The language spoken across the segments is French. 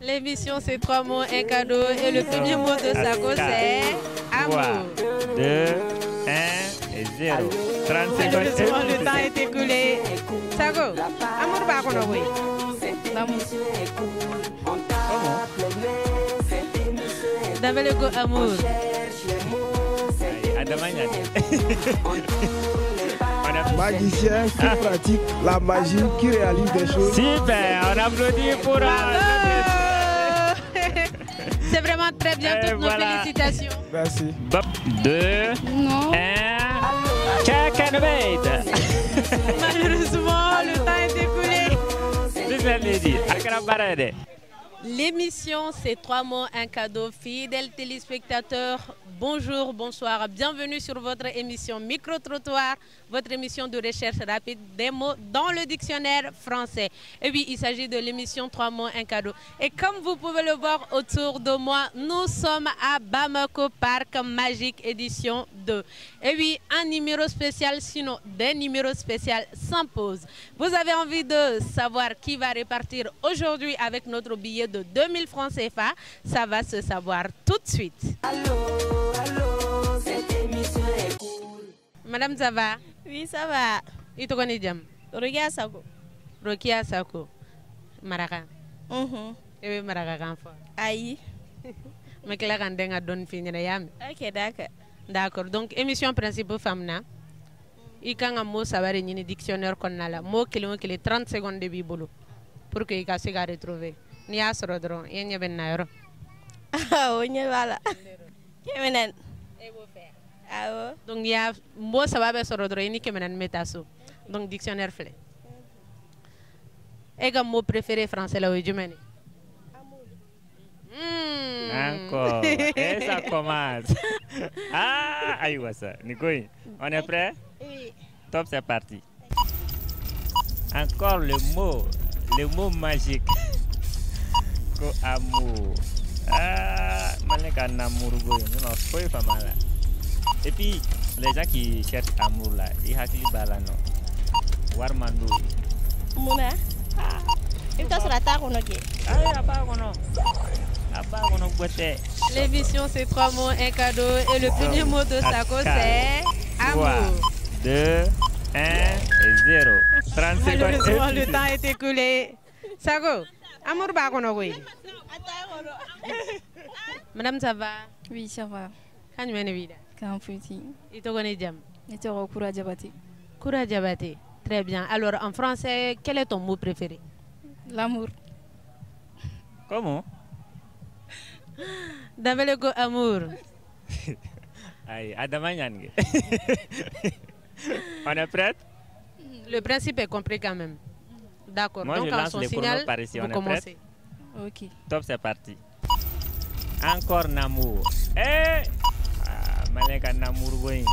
L'émission, c'est trois mots, un cadeau. Et le premier mot de Sako, c'est amour. 2, 1 et 0. 30 Malheureusement, secondes. le temps est écoulé. Sako, amour, pas qu'on a oui. L'amour. D'abord, le amour. Aïe, Adama Niane. On a- Magicien qui pratique la magie, qui réalise des choses. Super, on applaudit pour Bravo C'est vraiment très bien, toutes nos voilà. félicitations. Merci. Bob 2, Non. 1. Check and wait. Malheureusement, le temps est écoulé. Business lady, Akara Barade. L'émission, c'est trois mots, un cadeau. Fidèles téléspectateurs, bonjour, bonsoir. Bienvenue sur votre émission Micro-Trottoir, votre émission de recherche rapide des mots dans le dictionnaire français. Et oui, il s'agit de l'émission Trois mots, un cadeau. Et comme vous pouvez le voir autour de moi, nous sommes à Bamako Parc Magique édition 2. Et oui, un numéro spécial, sinon des numéros spéciaux s'imposent. Vous avez envie de savoir qui va répartir aujourd'hui avec notre billet de 2000 francs CFA Ça va se savoir tout de suite. Madame Zava, Oui, ça va. il te connaît jam. Regarde ça. go. Rokia Sako, Maraka. Mhm. Ewe Maraka kan fo. Aïe. Me kila kan denga don fini na yami. Ok, d'accord. D'accord. Donc émission principale famna. I kan ka mo sabari ɲini dictionnaire kɔnɔna la mo kelen o kelen 30 secondes de b'i bolo pour que i ka se ka retrouver n'i y'a sɔrɔ dɔrɔn i ɲɛ bɛ na yɔrɔ o ɲɛ b'a la. Kɛmɛ naani. Awɔ. donc y'a saba bɛ sɔrɔ dɔrɔn i ni kɛmɛ naani bɛ taa so donc dictionnaire filɛ e ka mot préféré français la o ye jumɛn de. Encore. Et ça commence. Ah, aïe, ça. Nicoï, on est prêt? Oui. Top, c'est parti. Encore le mot, le mot magique. Ko amour. Ah, malin qu'un amour, boy. Non, non, faut pas mal. là. Et puis, les gens qui cherchent amour là, ils hakili bala non. Warmando. Munna. I bɛ taa sɔrɔ a t'a kɔnɔ kɛ. Ah, a pas kono. A pas kono bote. l'émission c'est trois mots un cadeau et le premier mot de Sako c'est 3, amour 2, 1 et 0. 30 Malheureusement, le temps est écoulé. Sago, amour ba kono koy. Madame ça va? Oui, ça va. Kan mene vida. Quand petit. Ito kone jam. Et tu auras courage à bâtir. Koura Diabaté. Très bien. Alors en français, quel est ton mot préféré? L'amour. Comment? Dabele ko amour. Aïe, Adama Nyange. On est prêt Le principe est compris quand même. D'accord. Moi, Donc je lance son les signal, vous On est commencez. Ok. Top, c'est parti. Encore Namour. Eh ah, Malika Namour, boy.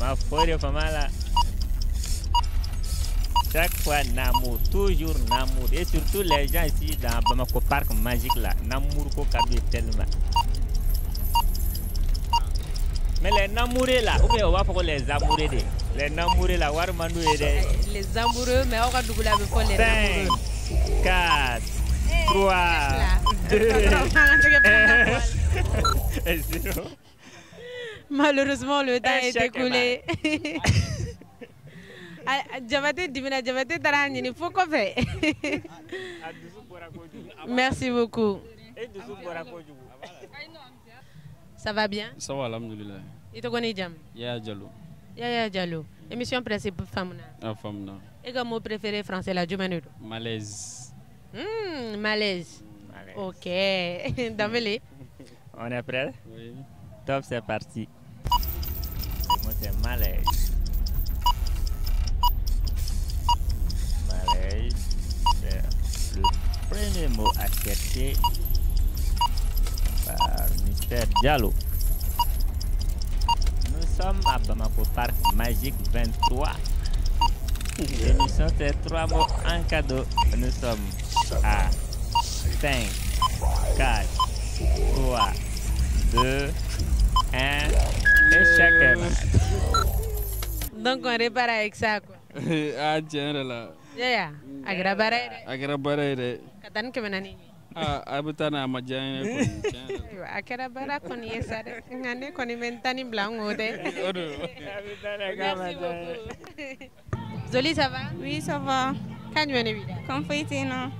Ma pas mal. là. Chaque fois Namour, toujours Namour. Et surtout les gens ici dans Bamako Parc Magique là. Namour ko tellement. Mais les namourés là, ou bien on va faire les amoureux. Les namourés là, Warmandou et des. Eh, Les amoureux, mais on va doubler avec les 5, amoureux? 4, 3, Là. 2, Là. 1 et 0. Malheureusement, le temps est écoulé. Diabaté, Dimina Diabaté, tara ɲini fo kɔfɛ. Merci beaucoup. Ça va bien? Ça va, alhamdulillah. I tɔgɔ ni jamu? Yaya Diallo, Yaya Diallo. Émission principe femme na. en femme, non. E ka mot préféré français la don? Malaise. Hmm, malaise. Allez, Ok. Dambele. On est prêt Oui. Top, c'est parti. Le mot c'est malaise. Malaise, c'est le premier mot à chercher par Mr. Diallo. Nous sommes à Bamako Parc Magique 23. L'émission c'est trois mots en cadeau. Nous sommes à 5, 4, 3, 2, 1 et chacun. Donc on répare avec ça quoi. ah, tiɲɛ yɛrɛ la. Yaya, a kɛra baara ye dɛ. A kɛra baara ye dɛ. Ka taa ni kɛmɛ naani ye. ah a bɛ taa n'a ye a ma diya n ye kɔni tiɲɛ yɛrɛ la. Ayiwa, a kɛra baara kɔni ye sa dɛ nka ne kɔni bɛ n ta ni bila n kɔ dɛ O de don. Merci beaucoup. Zoli, ça va? Oui, ça va. Kan jumɛn de b'i da? Kan foyi tɛ yen nɔ.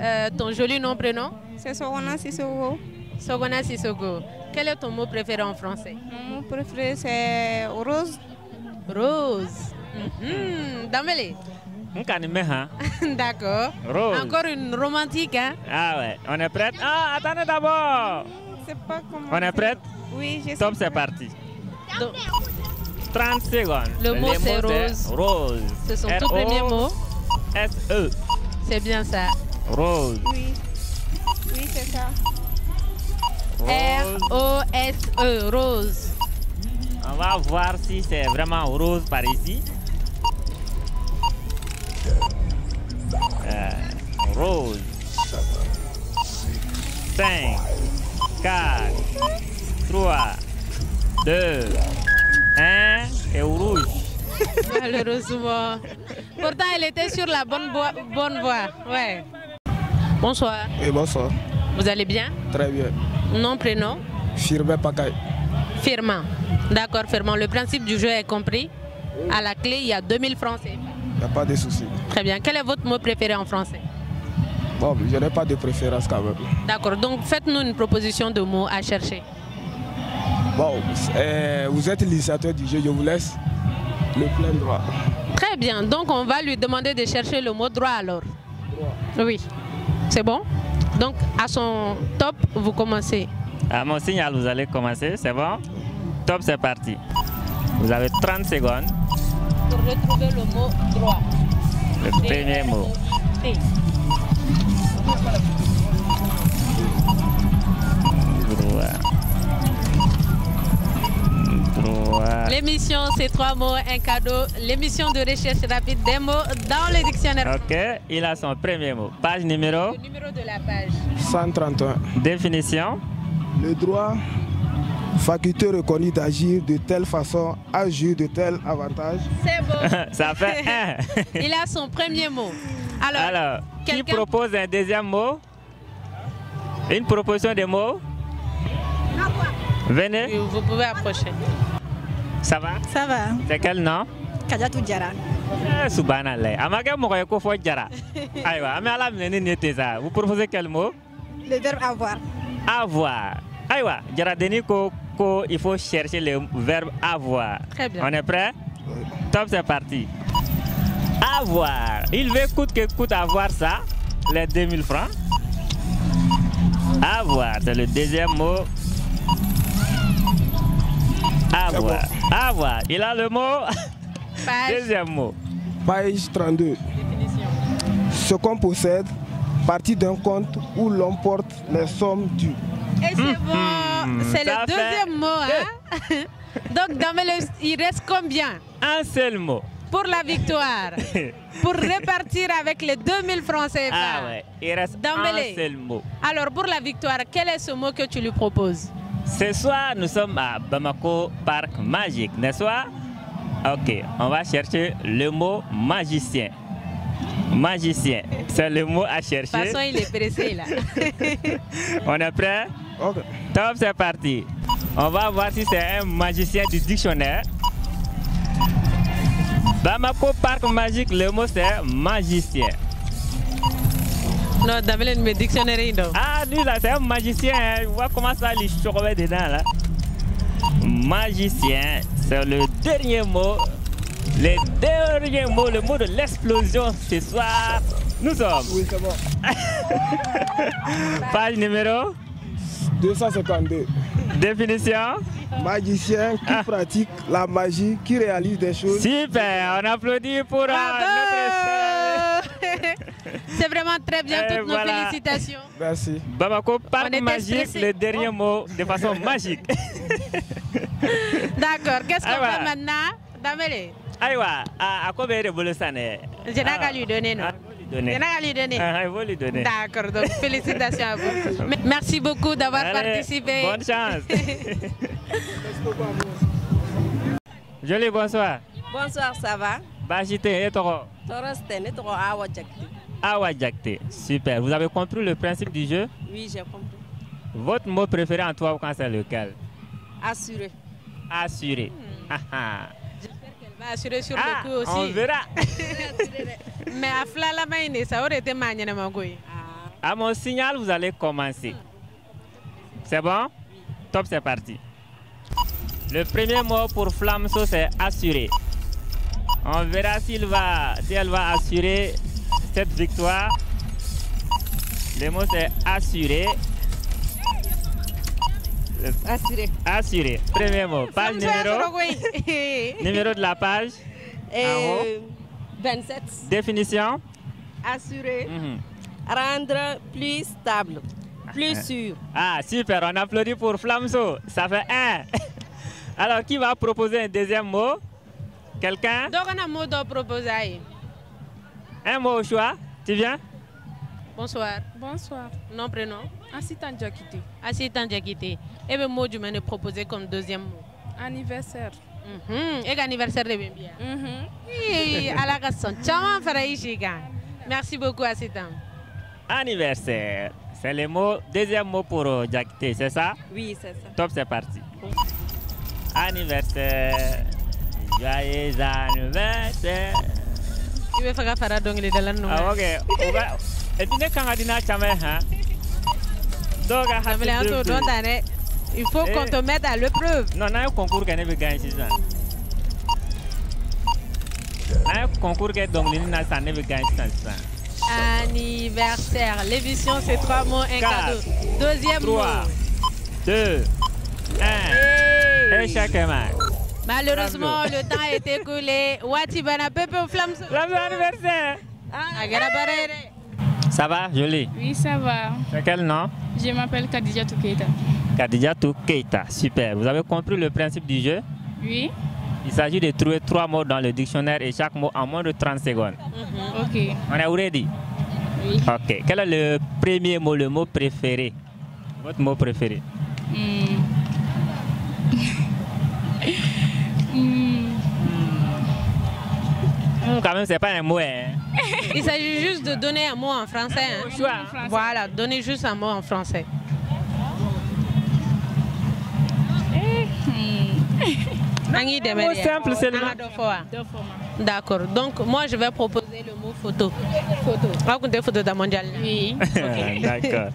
Euh, Ton joli nom, prénom? C'est Sogona Sissoko. Sogona Sissoko. Quel est ton mot préféré en français? Mon mot préféré, c'est Rose. Rose. Mhm. Dambélé n kani mɛn han D'accord. Rose. Encore une romantique, hein? Ah ouais on est prête ah attendez d'abord C'est pas comment. on est prête Oui, je top sais c'est parti Donc, 30 secondes Le mot, Les c'est mots, rose. rose C'est son tout premier mot. S E C'est bien ça. rose Oui. Oui, c'est ça. Rose. R-O-S-E, rose. On va voir si c'est vraiment rose par ici. Rose. 5, 4, 3, 2, 1 et rouge. Malheureusement. Pourtant, elle était sur la bonne, voie- bonne voie. Ouais. Bonsoir. Et bonsoir. Vous allez bien? Très bien. Nom, prénom? Firmin Pakaï. Firmin. D'accord, Firmin. Le principe du jeu est compris. À la clé, il y a 2000 francs. N'y a pas de souci. Très bien. Quel est votre mot préféré en français? Bon, je n'ai pas de préférence quand même. D'accord. Donc, faites-nous une proposition de mots à chercher. Bon, euh, vous êtes l'initiateur du jeu, je vous laisse le plein droit. Très bien. Donc, on va lui demander de chercher le mot droit alors. Oui. C'est bon? Donc, à son top, vous commencez. À mon signal, vous allez commencer, c'est bon? Top, c'est parti. Vous avez 30 secondes. Pour retrouver le mot droit. Le premier mot. Droit. Droit. L'émission, c'est trois mots, un cadeau. L'émission de recherche rapide des mots dans le dictionnaire. Ok, il a son premier mot. Page numéro, Le numéro de la page. 131. définition? Le droit, faculté reconnue d'agir de telle façon, à jouir de tel avantage. C'est bon. Ça fait un. Il a son premier mot. Alors, Alors, qui propose un deuxième mot? Une proposition de mots Venez, oui, vous pouvez approcher. ça va? Ça va C'est quel nom? Kadiatou Diarra. Eh, Subhanallah. A ma kɛ mɔgɔ ye ko fɔ jara. Ayiwa, an bɛ ala minɛ ni nin ye ten sa. Vous proposez quel mot? Le verbe avoir. Avoir. Ayiwa, jaradenni ko ko il faut chercher le verbe avoir. Très bien. On est prêt? Top, c'est parti. Avoir. Il veut coûte que coûte avoir ça, les 2000 francs. Avoir, c'est le deuxième mot. Avoir. Avoir. Il a le mot. Page, Deuxième mot. Page 32. définition. Ce qu'on possède, partie d'un compte où l'on porte les sommes dues. Et c'est bon. C'est le deuxième mot. Hein? Donc, dans le- il reste combien? Un seul mot. pour la victoire Pour repartir avec les 2000 francs CFA. Ah ouais, il reste un seul mot. Alors, pour la victoire, quel est ce mot que tu lui proposes? Ce soir, nous sommes à Bamako Parc Magique, n'est-ce pas? Ok, on va chercher le mot magicien. Magicien, c'est le mot à De toute façon, chercher. il est pressé là. On est prêt? Ok. Top, c'est parti. On va voir si c'est un magicien du dictionnaire. Bamako Parc Magique, le mot c'est magicien. non, dans le dictionnaire, non. Ah, lui là, c'est un magicien. hein. On voit comment ça lui chorobait dedans là. Magicien, c'est le dernier mot. Le dernier mot, le mot de l'explosion ce soir. Nous sommes. Oui, c'est bon. Page numéro, 252. définition. Magicien qui Ah. pratique la magie, qui réalise des choses. Super, on applaudit pour euh, notre. C'est vraiment très bien, Et toutes nos voilà. félicitations. Merci. Bamako était Magique, le dernier mot de façon magique. D'accord, qu'est-ce qu'on Ah fait maintenant? Damele, Aïwa, à à quoi de bolo ça n'est? Je n'ai qu'à lui donner, non Ah, donner. lui. Ah, il faut lui donner. D'accord, donc félicitations à vous. Me- Merci beaucoup d'avoir participé. Bonne chance. Joli, bonsoir. Bonsoir, ça va? Bajite, et tɔgɔ Awa Diakité. Super. Vous avez compris le principe du jeu? Oui, j'ai compris. Votre mot préféré en trois quand c'est lequel? Assuré. Assuré. Ah, assurer sur Ah, le coup aussi. on verra. Mais à ça aurait été manière Magoy. À mon signal, vous allez commencer. C'est bon? Top, c'est parti. Le premier mot pour Flamso, c'est assuré. On verra s'il va, si elle va assurer cette victoire. Le mot, c'est assuré. Assuré. Assuré. Premier mot. Page numéro, numéro de la page. Et 27. Définition. Assuré. Rendre plus stable. Plus sûr. Ah, super, on applaudit pour Flamso. Ça fait un. Alors, qui va proposer un deuxième mot? Quelqu'un? Donc on a un mot de proposer. Un mot au choix Tu viens? Bonsoir. Bonsoir. Nom, prénom Assistant Diakité. Assistant Diakité. Et le mot du menu proposé comme deuxième mot. Anniversaire. Mhm. Et anniversaire de Bembia. Mhm. Oui, à la garçon. Tchaman Faraïchiga. Merci beaucoup, assistant. Anniversaire. C'est le mot, deuxième mot pour euh, Diakité, c'est ça? Oui, c'est ça. Top, c'est parti. Anniversaire. Joyeux anniversaire. Il veut faire Farah donc les dalans nous. Ah, ok. On va- Et puis, quand on dit na chame, hein? Donc, à Mais là, on doit donner- Il faut qu'on te mette à l'épreuve. Non, on a un concours qui veut gagner, c'est ça. On a un concours qui est donc l'île n'a pas gagné, c'est ça. Anniversaire. L'émission, c'est trois mots, un Quatre, cadeau. Deuxième mot. 3, 2, 1. Et chaque match. Malheureusement, le temps est écoulé. Wati bana pepe flamme. L'homme anniversaire. Barere. Ça va, joli Oui, ça va. C'est quel nom? Je m'appelle Khadija Toukeita. Kadijatou Keita. Super. Vous avez compris le principe du jeu? Oui. Il s'agit de trouver trois mots dans le dictionnaire et chaque mot en moins de 30 secondes. Ok. On est ready Oui. Ok. Quel est le premier mot, le mot préféré? Votre mot préféré? Hmm. Hmm. Hmm, Quand même, c'est pas un mot. Hein. Il s'agit juste de donner un mot en français. hein. En français. Voilà, donner juste un mot en français. Angi mot simple seulement. D'accord. Donc, moi, je vais proposer le mot photo. Photo. Racontez photo de mondial. Oui. D'accord.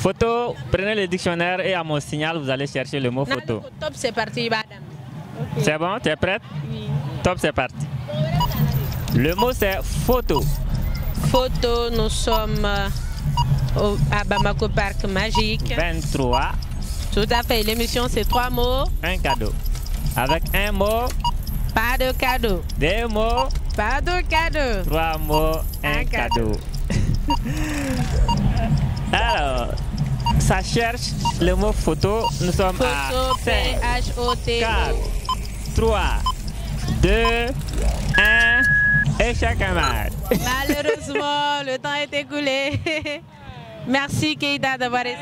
Photo, prenez le dictionnaire et à mon signal, vous allez chercher le mot photo. Top, c'est parti. Badam. C'est bon? Tu es prête? Oui. Top, c'est parti. Le mot, c'est photo. Photo, nous sommes euh, au, à Bamako Parc Magique. 23, Tout à fait. L'émission, c'est trois mots. un cadeau. Avec un mot, Pas de cadeau. deux mots, Pas de cadeau. trois mots, un, Un cadeau. Alors, ça cherche le mot photo. Nous sommes Photo, à 5, P-H-O-T. 4, 3, 2, 1 et chacun marche. Malheureusement, le temps est écoulé. Merci Keita d'avoir été.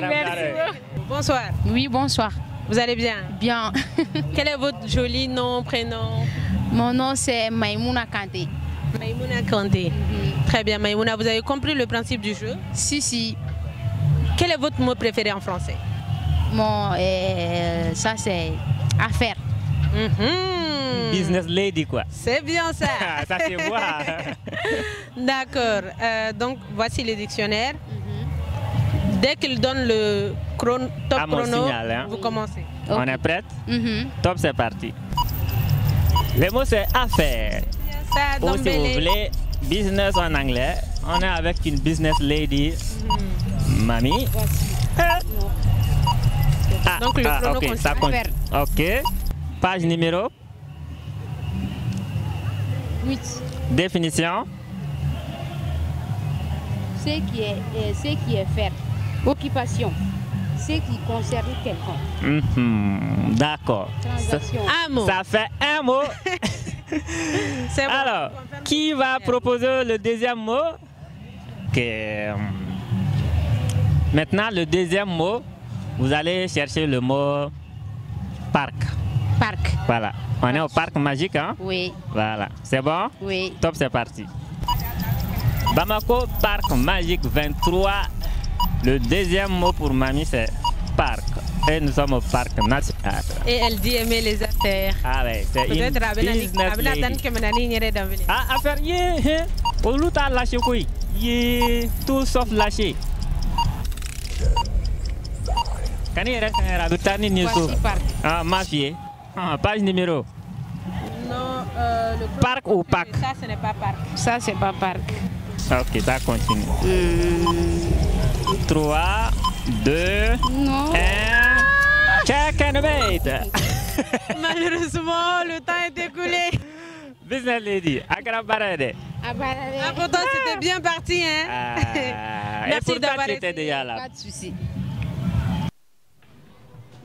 Merci. Bonsoir. Oui, bonsoir. Vous allez bien? Bien. Quel est votre joli nom, prénom? Mon nom c'est Maïmouna Kanté. Maïmouna Kanté. Très bien, Maïmouna. Vous avez compris le principe du jeu? Si, si. Quel est votre mot préféré en français? Mon, euh, ça c'est affaire. Mhm. Business lady, quoi. C'est bien ça. ça se voit. D'accord. Euh, donc, voici le dictionnaire. Dès qu'il donne le chrono, top À mon chrono, signal, hein. vous commencez. On est prête Mhm. Top, c'est parti. Le mot, c'est affaire. Ça, Ou si vous voulez, business en anglais. On est avec une business lady, mamie. Ah, Donc, le ah, ok, ça compte. Ok. Page numéro, 8. définition. Ce qui est, euh, ce qui est faire. Occupation. Ce qui concerne quelqu'un. Mhm, D'accord. Ça, Transaction. Un mot. ça fait un mot. C'est bon. Alors, qui va proposer le deuxième mot? Euh, Maintenant, le deuxième mot, vous allez chercher le mot parc. Voilà. On est au parc magique, hein? Oui, Voilà. C'est bon? Oui. Top, c'est parti. Bamako, parc magique 23. Le deuxième mot pour mamie, c'est parc. Et nous sommes au parc national. Et elle dit aimer les affaires. Ah ouais, c'est une business lady. Ah, affaire, yeah, Olu t'a lâché quoi? Yeah, tout sauf lâché. Kani yɛrɛ sɛgɛra a bɛ taa ni nin ye so ah ma fiyɛ ah, page numéro Non, euh, le Parc ou parc Ça, ce n'est pas parc. Ça, c'est pas parc. ok ça continue 3 2 Non. 1 check and wait Malheureusement, le temps est écoulé. business lady a kɛra baara ye dɛ Ah, Ah, pourtant, c'était bien parti, hein. Ah, Merci pourquoi d'avoir tu étais essayé. déjà là Pas de souci.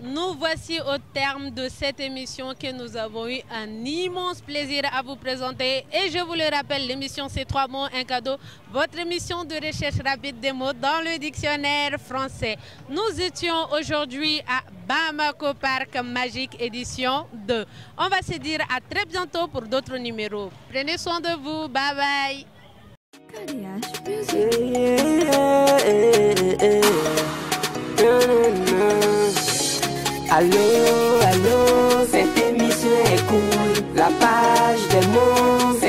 Nous voici au terme de cette émission que nous avons eu un immense plaisir à vous présenter. Et je vous le rappelle, l'émission C'est trois mots, un cadeau. Votre émission de recherche rapide des mots dans le dictionnaire français. Nous étions aujourd'hui à Bamako Parc Magique édition 2. On va se dire à très bientôt pour d'autres numéros. Prenez soin de vous. Bye bye. Allô, allô, cette émission est cool. La page des mots.